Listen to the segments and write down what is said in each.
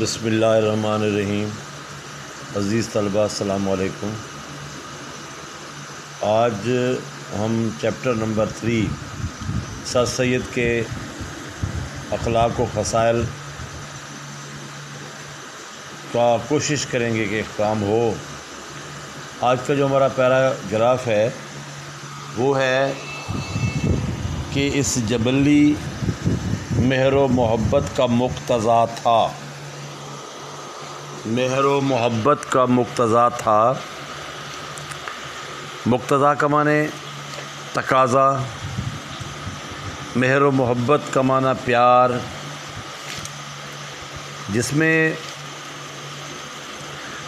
बसमीम अज़ीज़ तलबा अलैक्म आज हम chapter number three, sir Syed के अखलाक व फ़साइल का कोशिश करेंगे कि काम हो। आज का जो हमारा पैराग्राफ है, वो है कि इस जबली मेहर मोहब्बत का मुक्तज़ा था। मेहर मोहब्बत का मुक्तज़ा था। मुक्तज़ा का माने तकाज़ा। मेहर मोहब्बत का माना प्यार। जिसमें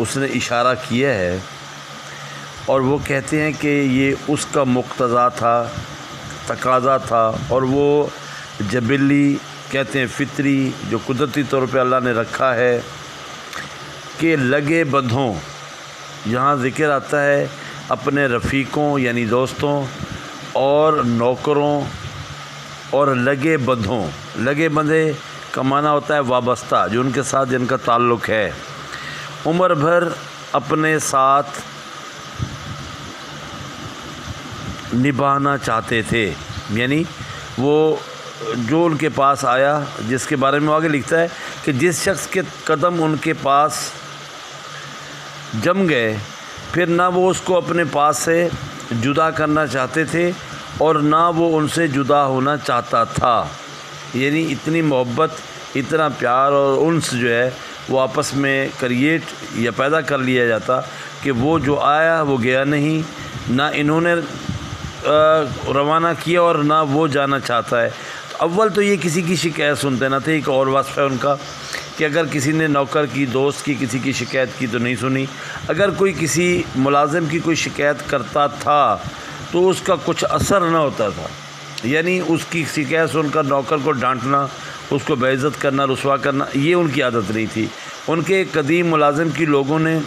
उसने इशारा किया है और वो कहते हैं कि ये उसका मुक्तज़ा था, तकाज़ा था और वो जबिली कहते हैं, फितरी, जो कुदरती तौर पे अल्लाह ने रखा है, कि लगे बंधों, यहाँ ज़िक्र आता है अपने रफ़ीक़ों, यानी दोस्तों, और नौकरों, और लगे बंधों। लगे बंधे का माना होता है वाबस्ता, जो उनके साथ जिनका ताल्लुक़ है। उम्र भर अपने साथ निभाना चाहते थे, यानी वो जो उनके पास आया, जिसके बारे में आगे लिखता है कि जिस शख्स के कदम उनके पास जम गए, फिर ना वो उसको अपने पास से जुदा करना चाहते थे और ना वो उनसे जुदा होना चाहता था। यानी इतनी मोहब्बत, इतना प्यार और उनस जो है, वो आपस में क्रिएट या पैदा कर लिया जाता कि वो जो आया, वो गया नहीं। ना इन्होंने रवाना किया और ना वो जाना चाहता है। अव्वल तो ये किसी की शिकायत सुनते ना थे, एक और वस्फ है उनका, कि अगर किसी ने नौकर की, दोस्त की, किसी की शिकायत की तो नहीं सुनी। अगर कोई किसी मुलाजिम की कोई शिकायत करता था तो उसका कुछ असर ना होता था। यानी उसकी शिकायत सुनकर नौकर को डांटना, उसको बेइज़्ज़त करना, रसवा करना, ये उनकी आदत नहीं थी। उनके कदीम मुलाजिम की लोगों ने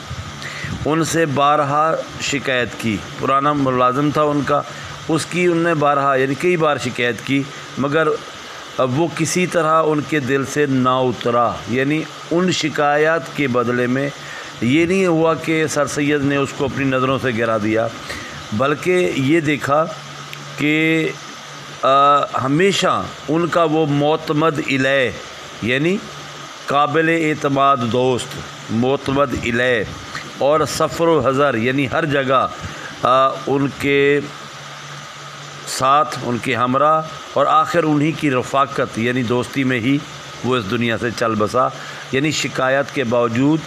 उनसे बारहा शिकायत की। पुराना मुलाजिम था उनका, उसकी उनने बारहा, यानी कई बार शिकायत की। मगर वो किसी तरह उनके दिल से ना उतरा। यानी उन शिकायत के बदले में ये नहीं हुआ कि सर सैद ने उसको अपनी नज़रों से गिरा दिया, बल्कि ये देखा कि हमेशा उनका वो मोतमद इलय यानी काबिल एतमाद दोस्त, मोतमद इलय और सफ़र हज़र, यानी हर जगह उनके साथ उनके हमरा और आखिर उन्हीं की रफ़ाकत, यानी दोस्ती में ही वो इस दुनिया से चल बसा। यानी शिकायत के बावजूद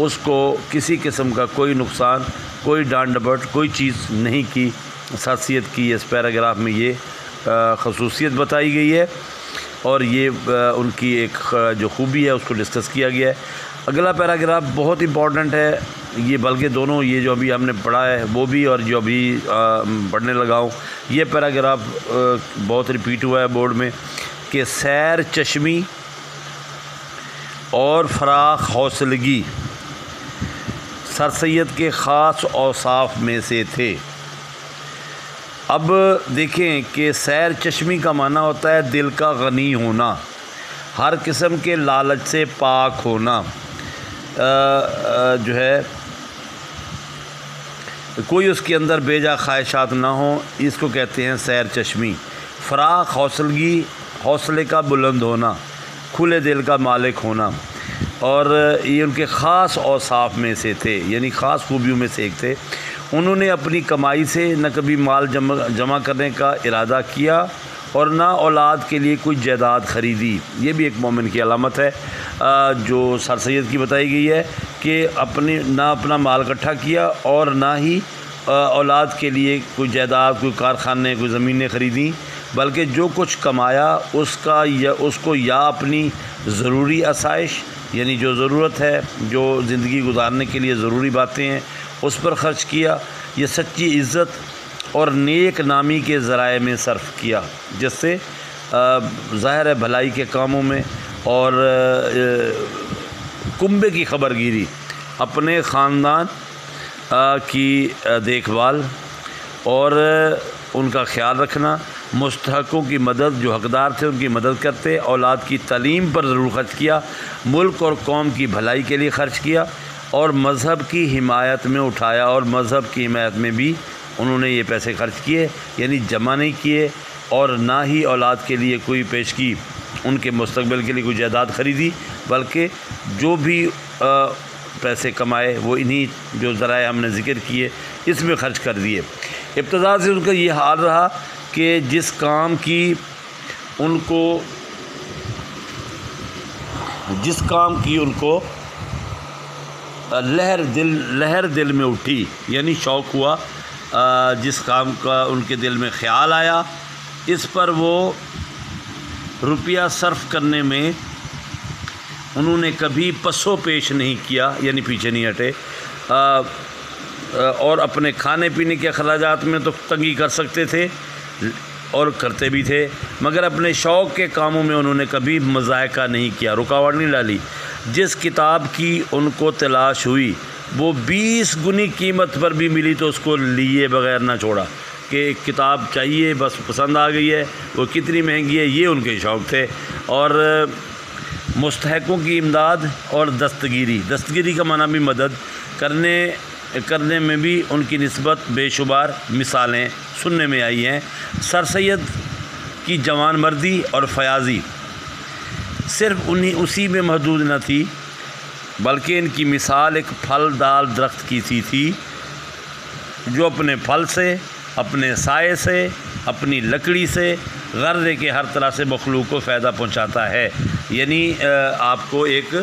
उसको किसी किस्म का कोई नुकसान, कोई डांड डबट कोई चीज़ नहीं की। खासियत की इस पैराग्राफ में ये खसूसियत बताई गई है और ये उनकी एक जो खूबी है उसको डिस्कस किया गया है। अगला पैराग्राफ बहुत इंपॉर्टेंट है। ये बल्कि दोनों ये जो अभी हमने पढ़ा है वो भी और जो अभी पढ़ने लगा हूँ ये पैराग्राफ बहुत रिपीट हुआ है बोर्ड में कि सैर चश्मी और फ़राख हौसलगी सर सैद के ख़ास औसाफ में से थे। अब देखें कि सैर चश्मी का माना होता है दिल का गनी होना हर किस्म के लालच से पाक होना आ, आ, जो है कोई उसके अंदर बेजा ख्वाहिशात ना हो, इसको कहते हैं सैर चश्मी। फ़राख हौसलगी, हौसले का बुलंद होना, खुले दिल का मालिक होना। और ये उनके ख़ास औसाफ में से थे, यानी ख़ास खूबियों में से एक थे। उन्होंने अपनी कमाई से न कभी माल जमा जमा करने का इरादा किया और ना औलाद के लिए कोई जायदाद ख़रीदी। ये भी एक मोमिन की अलामत है। जो सर सैद की बताई गई है कि अपने, ना अपना माल इकट्ठा किया और ना ही औलाद के लिए कोई जायदाद, कोई कारखाने, कोई ज़मीनें ख़रीदी, बल्कि जो कुछ कमाया, उसका या, उसको या अपनी ज़रूरी आसाइश, यानी जो ज़रूरत है, जो ज़िंदगी गुजारने के लिए ज़रूरी बातें हैं, उस पर ख़र्च किया, ये सच्ची इज़्ज़त और नेक नामी के ज़राए में सर्फ किया, जिससे ज़ाहिर है भलाई के कामों में और कुंबे की खबरगिरी, अपने ख़ानदान की देखभाल और उनका ख्याल रखना। मुस्तकों की मदद जो हकदार थे उनकी मदद करते। औलाद की तलीम पर ज़रूर खर्च किया। मुल्क और कौम की भलाई के लिए खर्च किया और मज़हब की हिमायत में उठाया और मज़हब की हिमायत में भी उन्होंने ये पैसे खर्च किए यानी जमा नहीं किए और ना ही औलाद के लिए कोई पेश की उनके मुस्तबिल के लिए कोई जायदाद ख़रीदी बल्कि जो भी आ, पैसे कमाए, वो इन्हीं जो ज़रा हमने ज़िक्र किए, इसमें ख़र्च कर दिए। इब्तदा से उनका ये हाल रहा कि जिस काम की उनको, जिस काम की उनको लहर दिल लहर दिल में उठी, यानी शौक़ हुआ जिस काम का उनके दिल में ख्याल आया, इस पर वो रुपया सर्फ करने में उन्होंने कभी पसो पेश नहीं किया, यानी पीछे नहीं हटे। और अपने खाने पीने के अखराज में तो तंगी कर सकते थे, और करते भी थे, मगर अपने शौक़ के कामों में उन्होंने कभी मजायका नहीं किया। रुकावट नहीं डाली। जिस किताब की उनको तलाश हुई, वो बीस गुनी कीमत पर भी मिली तो उसको लिए बगैर ना छोड़ा कि एक किताब चाहिए, बस पसंद आ गई है, वो कितनी महँगी है, ये उनके शौक़ थे। और मुस्तकों की इमदाद और दस्तगिरी। दस्तगिरी का माना भी मदद करने करने में भी उनकी नस्बत बेशुमार मिसालें सुनने में आई हैं। सर सैद की जवान मर्दी और फयाजी सिर्फ़ उन्हीं उसी में महदूद न थी, बल्कि इनकी मिसाल एक फलदार दरख्त की सी थी, जो अपने फल से, अपने साय से, अपनी लकड़ी से, गर्रे के हर तरह से मखलूक को फ़ायदा पहुँचाता है। यानी आपको एक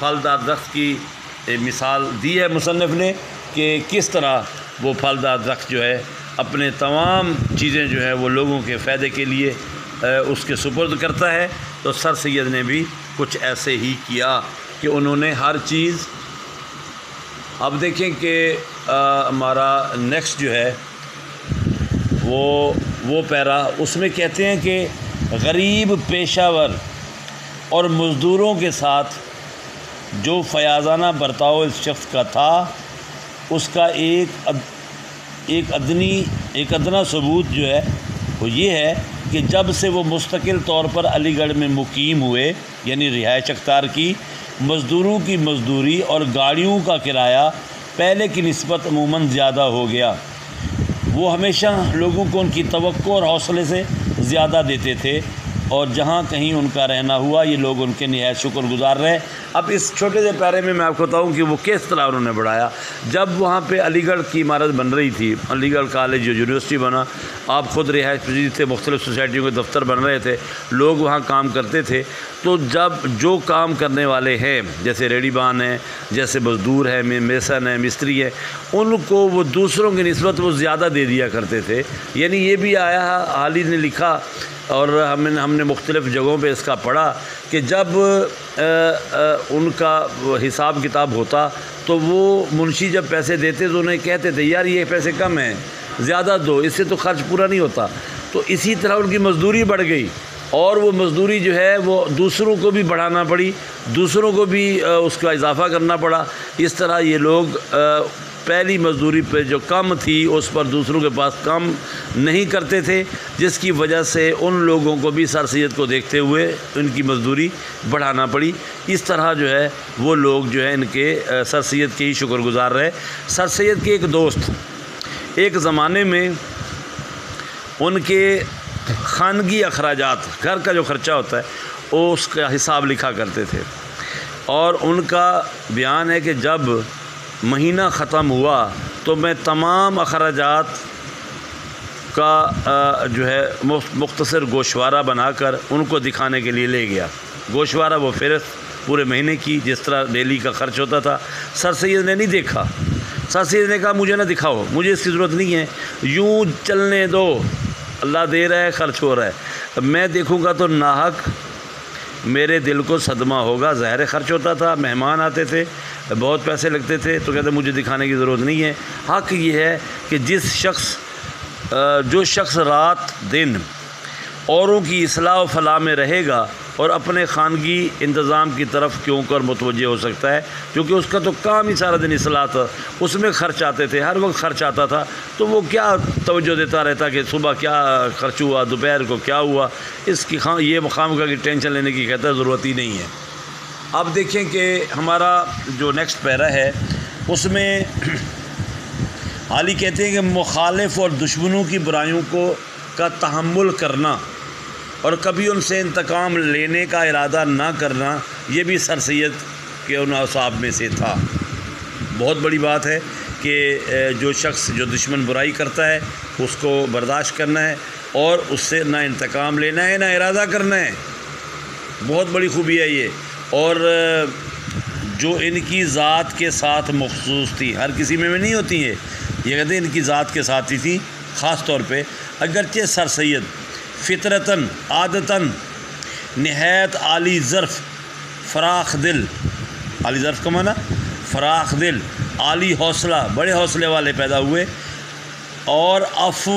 फलदार दरख्त की मिसाल दी है मुसनफ़ ने कि किस तरह वो फलदार दरख्त जो है, अपने तमाम चीज़ें जो है वो लोगों के फ़ायदे के लिए उसके सुपुर्द करता है। तो सर सैद ने भी कुछ ऐसे ही किया कि उन्होंने हर चीज़, अब देखें कि हमारा नेक्स्ट जो है, वो वो पैरा, उसमें कहते हैं कि गरीब पेशावर और मज़दूरों के साथ जो फयाजाना बर्ताव इस शख्स का था उसका एक अद, एक अदनी एक अदना सबूत जो है वो ये है कि जब से वो मुस्तकिल तौर पर अलीगढ़ में मुकीम हुए यानी रिहाइश अख्तार की मज़दूरों की मज़दूरी और गाड़ियों का किराया पहले की नस्बत अमूमन ज़्यादा हो गया। वो हमेशा लोगों को उनकी तवक्को और हौसले से ज़्यादा देते थे। और जहाँ कहीं उनका रहना हुआ, ये लोग उनके नहायत शुक्रगुजार रहे। अब इस छोटे से पैरे में मैं आपको बताऊँ कि वो किस तरह उन्होंने बढ़ाया। जब वहाँ पर अलीगढ़ की इमारत बन रही थी, अलीगढ़ कॉलेज यूनिवर्सिटी बना, आप ख़ुद रिहायश पजीर थे, मुख्तलिफ़ सोसाइटियों के दफ्तर बन रहे थे, लोग वहाँ काम करते थे। तो जब जो काम करने वाले हैं, जैसे रेडीबान हैं, जैसे मज़दूर है मेसन है, मिस्त्री है, उनको वो दूसरों की नस्बत वो ज़्यादा दे दिया करते थे। यानी ये भी आया, हाल ही ने लिखा और हमने हमने मुख्तलिफ़ जगहों पे इसका पढ़ा कि जब आ, आ, उनका हिसाब किताब होता तो वो मुंशी जब पैसे देते तो उन्हें कहते थे यार ये पैसे कम हैं ज़्यादा दो इससे तो खर्च पूरा नहीं होता। तो इसी तरह उनकी मज़दूरी बढ़ गई और वो मज़दूरी जो है वो दूसरों को भी बढ़ाना पड़ी दूसरों को भी उसका इजाफ़ा करना पड़ा। इस तरह ये लोग पहली मज़दूरी पे जो कम थी, उस पर दूसरों के पास कम नहीं करते थे, जिसकी वजह से उन लोगों को भी सर सैद को देखते हुए उनकी मज़दूरी बढ़ाना पड़ी। इस तरह जो है, वो लोग जो है, इनके सर सैद के ही शुक्रगुजार रहे। सर सैद के एक दोस्त, एक ज़माने में उनके खानगी अखराज घर का जो ख़र्चा होता है, वो उसका हिसाब लिखा करते थे। और उनका बयान है कि जब महीना ख़त्म हुआ तो मैं तमाम अखराज का जो है मुख्तसर गोशवारा बनाकर उनको दिखाने के लिए ले गया। गोशवारा वो फिर पूरे महीने की, जिस तरह डेली का ख़र्च होता था। सर सैद ने नहीं देखा। सर सैद ने कहा, मुझे ना दिखाओ, मुझे इसकी ज़रूरत नहीं है। यूँ चलने दो। अल्लाह दे रहा है, ख़र्च हो रहा है। मैं देखूँगा तो नाहक मेरे दिल को सदमा होगा। ज़ाहिर खर्च होता था, मेहमान आते थे। बहुत पैसे लगते थे तो कहते मुझे दिखाने की ज़रूरत नहीं है। हक़ ये है कि जिस शख्स जो शख्स रात दिन औरों की असलाह फलाह में रहेगा और अपने खानगी इंतज़ाम की तरफ़ क्यों कर मुतवजह हो सकता है, क्योंकि उसका तो काम ही सारा दिन असलाह था, उसमें ख़र्च आते थे, हर वक्त ख़र्च आता था तो वो क्या तोज्जो देता रहता कि सुबह क्या ख़र्च हुआ, दोपहर को क्या हुआ, इसकी खा, ये मकाम का कि टेंशन लेने की कहता ज़रूरत ही नहीं है। अब देखें कि हमारा जो नेक्स्ट पैरा है, उसमें हाली कहते हैं कि मुखालिफ और दुश्मनों की बुराइयों को का तहमुल करना और कभी उनसे इंतकाम लेने का इरादा ना करना, ये भी सर सैद के उन असाब में से था। बहुत बड़ी बात है कि जो शख्स, जो दुश्मन बुराई करता है, उसको बर्दाश्त करना है और उससे ना इंतकाम लेना है, ना इरादा करना है। बहुत बड़ी खूबी है ये। और जो इनकी ज़ात के साथ मखसूस थी हर किसी में, भी नहीं होती है। ये कहते हैं इनकी ज़ात के साथ ही थी ख़ास तौर पे अगरचे सर सैद फितरतन आदतन नहायत आली ज़र्फ़ फ़राख दिल आली ज़र्फ़ का माना फ़राख दिल आली हौसला बड़े हौसले वाले पैदा हुए। और अफ़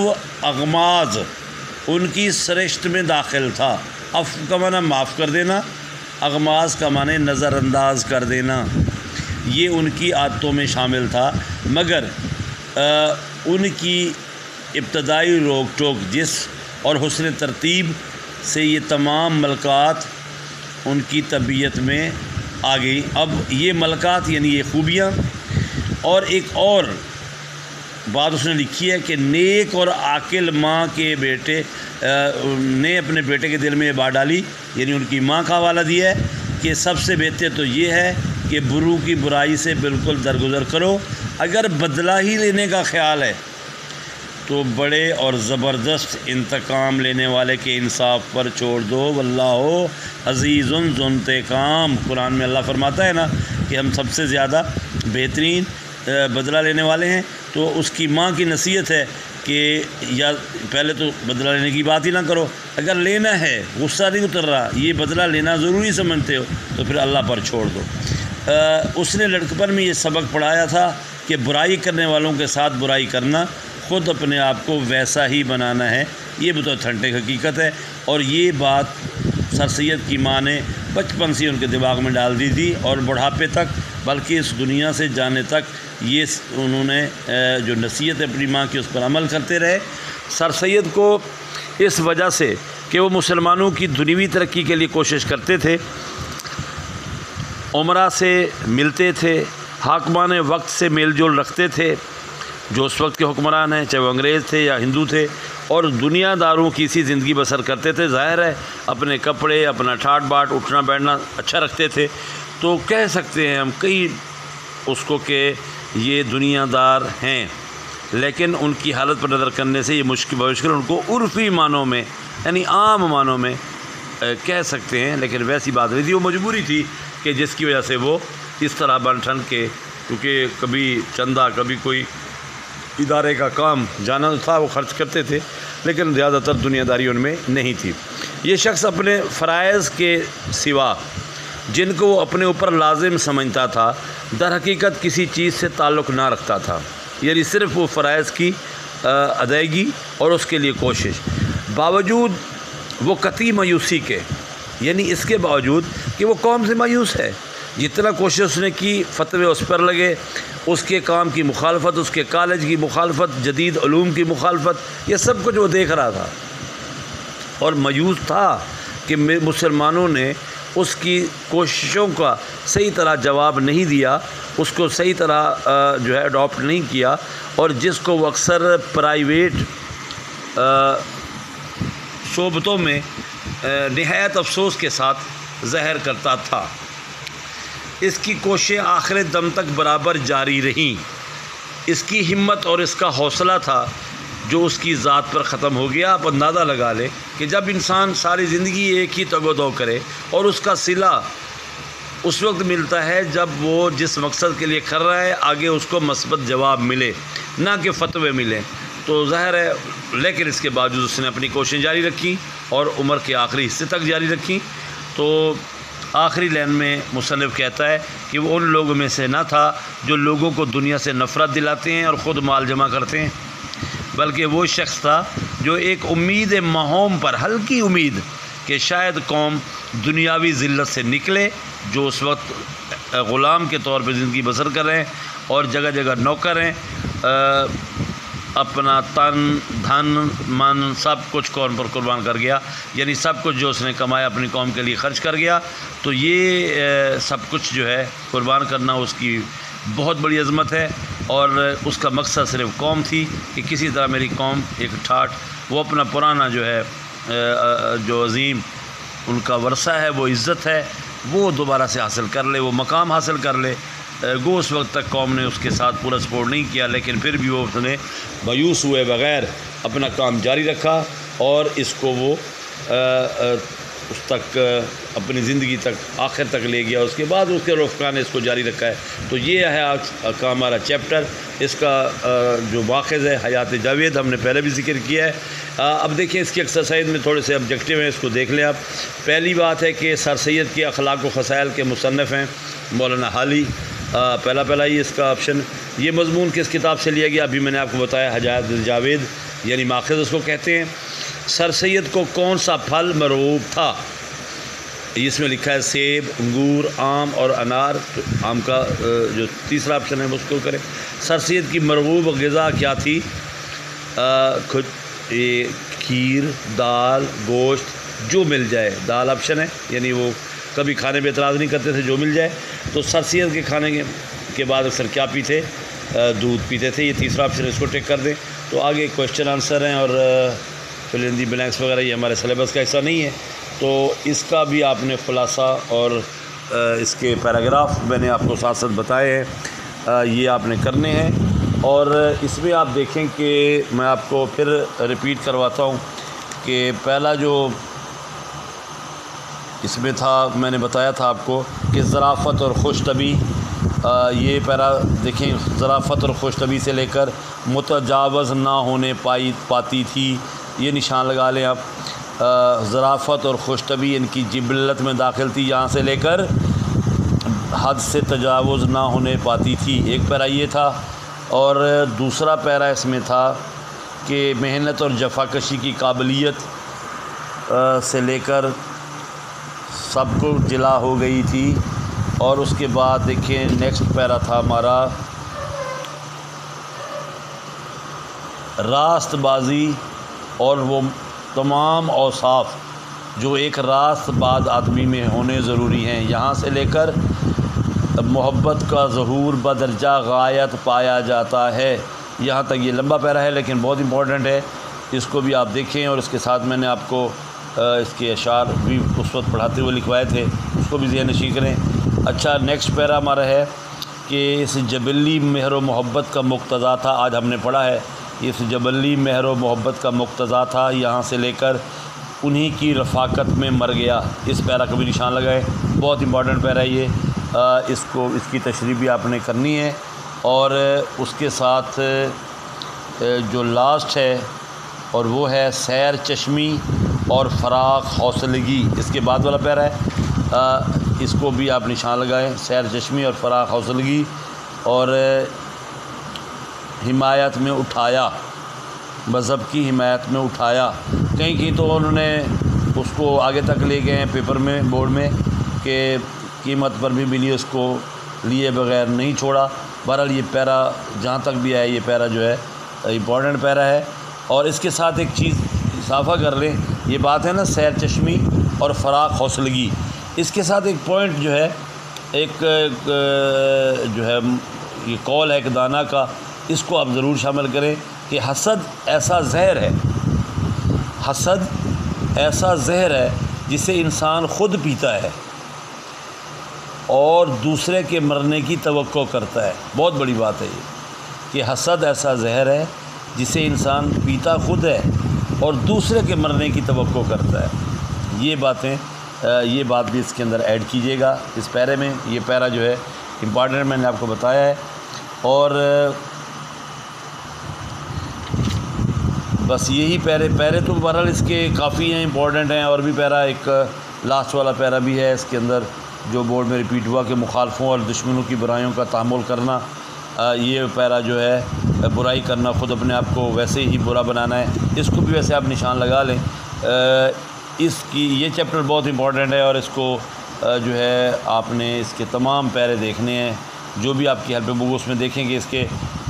अगमाज उनकी सरिश्त में दाखिल था। अफ़ का माना माफ़ कर देना अगमाज का माने नज़रअंदाज कर देना। ये उनकी आदतों में शामिल था। मगर आ, उनकी इब्तदाई रोक टोक जिस और हसन तरतीब से ये तमाम मलकात उनकी तबीयत में आ गई। अब ये मलकात यानी ये खूबियाँ और एक और बात उसने लिखी है कि नेक और आकिल माँ के बेटे ने अपने बेटे के दिल में ये बात डाली, यानी उनकी माँ का हवाला दिया है कि सबसे बेहतर तो ये है कि बुरू की बुराई से बिल्कुल दरगुजर करो। अगर बदला ही लेने का ख्याल है तो बड़े और ज़बरदस्त इंतकाम लेने वाले के इंसाफ पर छोड़ दो। वल्ला हो अजीज़ुन काम। कुरान में अल्लाह फरमाता है ना कि हम सबसे ज़्यादा बेहतरीन बदला लेने वाले हैं। तो उसकी माँ की नसीहत है कि या पहले तो बदला लेने की बात ही ना करो। अगर लेना है गुस्सा नहीं उतर रहा ये बदला लेना ज़रूरी समझते हो तो फिर अल्लाह पर छोड़ दो। आ, उसने लड़कपन में ये सबक पढ़ाया था कि बुराई करने वालों के साथ बुराई करना ख़ुद अपने आप को वैसा ही बनाना है। ये भी तो ठंडे हकीकत है। और ये बात सर सैद की माँ ने बचपन से उनके दिमाग में डाल दी थी और बुढ़ापे तक बल्कि इस दुनिया से जाने तक ये उन्होंने जो नसीहत अपनी माँ की, उस पर अमल करते रहे। सर सैद को इस वजह से कि वो मुसलमानों की दुनियावी तरक्की के लिए कोशिश करते थे, उमरा से मिलते थे, हाकमान वक्त से मेल जोल रखते थे, जो उस वक्त के हुक्मरान हैं, चाहे वो अंग्रेज़ थे या हिंदू थे, और दुनियादारों की इसी ज़िंदगी बसर करते थे। ज़ाहिर है, अपने कपड़े, अपना ठाट बाट उठना बैठना अच्छा रखते थे। तो कह सकते हैं हम कई उसको के ये दुनियादार हैं। लेकिन उनकी हालत पर नज़र करने से ये मुश्किल मुश्किल उनको उर्फ़ी मानों में, यानी आम मानों में कह सकते हैं। लेकिन वैसी बात नहीं थी, वो मजबूरी थी कि जिसकी वजह से वो इस तरह बन के, क्योंकि कभी चंदा, कभी कोई इदारे का काम जाना था, वो खर्च करते थे, लेकिन ज़्यादातर दुनियादारी उनमें नहीं थी। ये शख्स अपने फ़रज़ के सिवा जिनको वो अपने ऊपर लाजिम समझता था, दर हकीकत किसी चीज़ से ताल्लुक़ ना रखता था। यानी सिर्फ़ वो फ़रज़ की अदायगी और उसके लिए कोशिश। बावजूद वो कती मायूसी के, यानी इसके बावजूद कि वो कौम से मायूस है। जितना कोशिश उसने की, फतवे उस पर लगे, उसके काम की मुखालफत, उसके कॉलेज की मुखालफत, जदीद की मुखालफत यह सब कुछ वो देख रहा था। और मायूस था कि मुसलमानों ने उसकी कोशिशों का सही तरह जवाब नहीं दिया, उसको सही तरह जो है अडॉप्ट नहीं किया और जिसको वो अक्सर प्राइवेट शोबतों में नहायत अफसोस के साथ जहर करता था। इसकी कोशिश आखिर दम तक बराबर जारी रहीं। इसकी हिम्मत और इसका हौसला था जो उसकी ज़ात पर ख़त्म हो गया, आप अंदाज़ा लगा लें कि जब इंसान सारी ज़िंदगी एक ही तगोदो करे और उसका सिला उस वक्त मिलता है जब वो जिस मकसद के लिए कर रहा है, आगे उसको मस्बत जवाब मिले, ना कि फतवे मिले। तो ज़ाहिर है, लेकिन इसके बावजूद उसने अपनी कोशिश जारी रखी और उम्र के आखिरी हिस्से तक जारी रखी। तो आखिरी लाइन में मुसनफ़ कहता है कि वो उन लोगों में से ना था जो लोगों को दुनिया से नफ़रत दिलाते हैं और ख़ुद माल जमा करते हैं। बल्कि वो शख्स था जो एक उम्मीद महोम पर, हल्की उम्मीद कि शायद कौम दुनियावी ज़िल्लत से निकले, जो उस वक्त ग़ुलाम के तौर पर ज़िंदगी बसर कर रहे हैं और जगह जगह नौकर हैं। अपना तन, धन, मन, सब कुछ कौम पर कुर्बान कर गया। यानी सब कुछ जो उसने कमाया, अपनी कौम के लिए ख़र्च कर गया। तो ये सब कुछ जो है कुर्बान करना उसकी बहुत बड़ी अज़मत है। और उसका मकसद सिर्फ़ कौम थी कि किसी तरह मेरी कौम एक ठाठ वो अपना पुराना जो है जो अज़ीम उनका वर्षा है वो इज़्ज़त है वो दोबारा से हासिल कर ले वो मकाम हासिल कर ले। गो उस वक्त तक कौम ने उसके साथ पूरा सपोर्ट नहीं किया लेकिन फिर भी वो उसने मायूस हुए बग़ैर अपना काम जारी रखा और इसको वो आ, आ, उस तक अपनी ज़िंदगी तक, आखिर तक ले गया। उसके बाद उसके रफ़ा ने इसको जारी रखा है। तो ये है आज का हमारा चैप्टर। इसका जो माखज़ है, हयात जावेद, हमने पहले भी ज़िक्र किया है। अब देखिए इसकी एक्सरसाइज में थोड़े से ऑब्जेक्टिव हैं, इसको देख लें आप। पहली बात है कि सर सैद के अखलाक व खसाइल के मुसनफ़ हैं, मौलाना हाली। पहला पहला ही इसका ऑप्शन। ये मजमून किस किताब से लिया गया? अभी मैंने आपको बताया हजात जावेद, यानी माखज़, उसको कहते हैं। सर सैद को कौन सा फल मरूब था? इसमें लिखा है सेब अंगूर आम और अनार। तो आम का जो तीसरा ऑप्शन है उसको करें। सर सैद की मरगूब गज़ा क्या थी? खुद ये खीर दाल गोश्त जो मिल जाए। दाल ऑप्शन है यानी वो कभी खाने में एतराज़ नहीं करते थे जो मिल जाए। तो सर सैद के खाने के, के बाद अक्सर क्या पीते? दूध पीते थे ये तीसरा ऑप्शन इसको टेक कर दें। तो आगे क्वेश्चन आंसर हैं और फिलिंदी ब्लैंक्स वगैरह, ये हमारे सिलेबस का हिस्सा नहीं है। तो इसका भी आपने ख़ुलासा और इसके पैराग्राफ मैंने आपको साथ साथ बताए हैं। ये आपने करने हैं। और इसमें आप देखें कि मैं आपको फिर रिपीट करवाता हूँ कि पहला जो इसमें था, मैंने बताया था आपको कि ज़राफ़त और खुश तबी ये पैरा, देखें, ज़राफ़त और खुश तबी से लेकर मुतजावज़ ना होने पाई, पाती थी। ये निशान लगा लें आप। ज़राफ़त और खुश तबी इनकी जिबलत में दाखिल थी, यहाँ से लेकर हद से तजावज़ ना होने पाती थी। एक पैरा ये था और दूसरा पैरा इसमें था कि मेहनत और जफाकशी की काबिलियत से लेकर सबको जिला हो गई थी और उसके बाद देखिए नेक्स्ट पैरा था हमारा रास्तबाजी। और वो तमाम औसाफ जो एक रास्त बाद आदमी में होने ज़रूरी हैं। यहाँ से लेकर मोहब्बत का ज़हूर बदरजा गायत पाया जाता है। यहाँ तक ये लंबा पैरा है, लेकिन बहुत इंपॉर्टेंट है। इसको भी आप देखें और इसके साथ मैंने आपको इसके अशार भी उस वक्त पढ़ाते हुए लिखवाए थे। उसको भी जहन नशी करें। अच्छा नेक्स्ट पैरा हमारा है कि इस जबली मेहर मोहब्बत का मुक्तज़ा था। आज हमने पढ़ा है इस जबली महर व मोहब्बत का मुक्तज़ा था। यहाँ से लेकर उन्हीं की रफाकत में मर गया। इस पैरा का भी निशान लगाए। बहुत इंपॉर्टेंट पैरा है ये इसको इसकी तशरी भी आपने करनी है। और उसके साथ जो लास्ट है और वो है सैर चश्मी और फ़राख हौसलगी। इसके बाद वाला पैरा है। आ, इसको भी आप निशान लगाएँ। सैर चश्मी और फ़राख हौसलगी। और हिमायत में उठाया, मज़हब की हिमायत में उठाया। कहीं कहीं तो उन्होंने उसको आगे तक ले गए हैं पेपर में, बोर्ड में, कि कीमत पर भी मिली उसको लिए बगैर नहीं छोड़ा। बहरहाल ये पैरा जहाँ तक भी आया ये पैरा जो है, इंपॉर्टेंट पैरा है। और इसके साथ एक चीज़ इजाफा कर लें, ये बात है ना, सैर चश्मी और फ़राख हौसलगी। इसके साथ एक पॉइंट जो है, एक जो है, ये कॉल है, एक दाना का इसको आप ज़रूर शामिल करें कि हसद ऐसा जहर है। हसद ऐसा जहर है जिसे इंसान ख़ुद पीता है और दूसरे के मरने की तो करता है। बहुत बड़ी बात है ये कि हसद ऐसा जहर है जिसे इंसान पीता खुद है और दूसरे के मरने की तो करता है। ये बातें ये बात भी इसके अंदर ऐड कीजिएगा। इस पैरे में ये पैरा जो है, इंपॉर्टेंट मैंने आपको बताया है। और बस यही पैरे पैरे तो बहरहाल इसके काफ़ी हैं इंपॉर्टेंट हैं, और भी पैरा एक लास्ट वाला पैरा भी है इसके अंदर, जो बोर्ड में रिपीट हुआ कि मुखालफों और दुश्मनों की बुराइयों का तामुल करना ये पैरा जो है बुराई करना ख़ुद अपने आप को वैसे ही बुरा बनाना है, इसको भी वैसे आप निशान लगा लें। इसकी, ये चैप्टर बहुत इंपॉर्टेंट है और इसको जो है, आपने इसके तमाम पैरे देखने हैं। जो भी आपकी हेल्प बुक उसमें देखेंगे इसके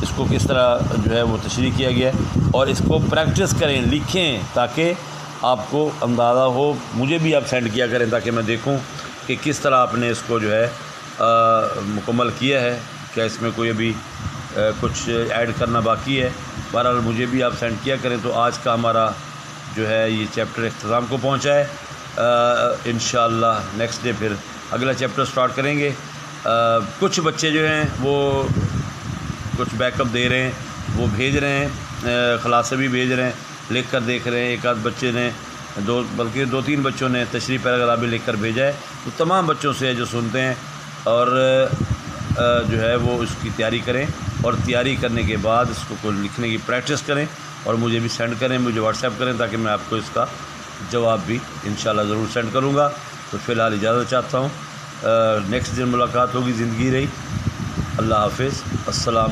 इसको किस तरह जो है वो तशरी किया गया है और इसको प्रैक्टिस करें लिखें ताकि आपको अंदाज़ा हो। मुझे भी आप सेंड किया करें ताकि मैं देखूँ कि किस तरह आपने इसको जो है मुकम्मल किया है। क्या इसमें कोई अभी कुछ ऐड करना बाकी है? बहरहाल मुझे भी आप सेंड किया करें तो आज का हमारा जो है ये चैप्टर अख्ताम को पहुँचा है। इन नेक्स्ट डे फिर अगला चैप्टर स्टार्ट करेंगे। आ, कुछ बच्चे जो हैं, वो कुछ बैकअप दे रहे हैं, वो भेज रहे हैं खलासे भी भेज रहे हैं लिख कर देख रहे हैं, एक आध बच्चे ने, दो, बल्कि दो तीन बच्चों ने तशरी पैराग्राफ भी लिख कर भेजा है। तो तमाम बच्चों से जो सुनते हैं और जो है वो उसकी तैयारी करें और तैयारी करने के बाद इसको को लिखने की प्रैक्टिस करें और मुझे भी सेंड करें, मुझे व्हाट्सएप करें ताकि मैं आपको इसका जवाब भी इन ज़रूर सेंड करूँगा। तो फ़िलहाल इजाज़त चाहता हूँ। नेक्स्ट दिन मुलाकात होगी ज़िंदगी रही। अल्लाह हाफिज़। अस्सलाम